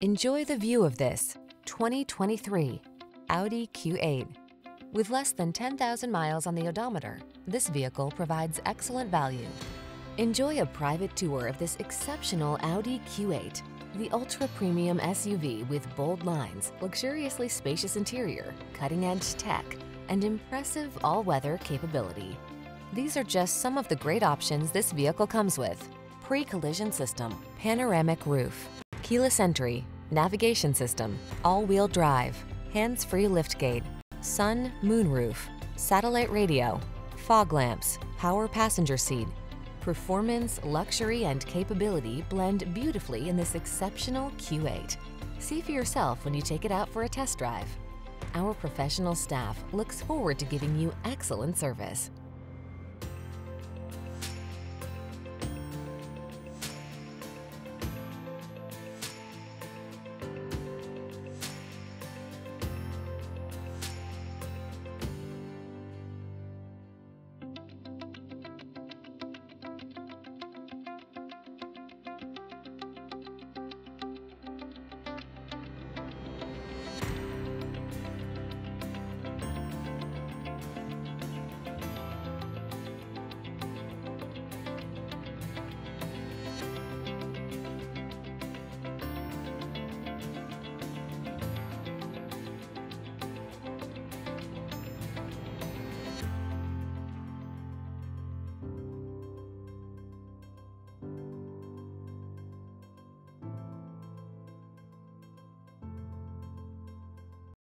Enjoy the view of this 2023 Audi Q8. With less than 10,000 miles on the odometer, this vehicle provides excellent value. Enjoy a private tour of this exceptional Audi Q8, the ultra-premium SUV with bold lines, luxuriously spacious interior, cutting-edge tech, and impressive all-weather capability. These are just some of the great options this vehicle comes with. Pre-collision system, panoramic roof, keyless entry, navigation system, all-wheel drive, hands-free liftgate, sun, moonroof, satellite radio, fog lamps, power passenger seat. Performance, luxury, and capability blend beautifully in this exceptional Q8. See for yourself when you take it out for a test drive. Our professional staff looks forward to giving you excellent service.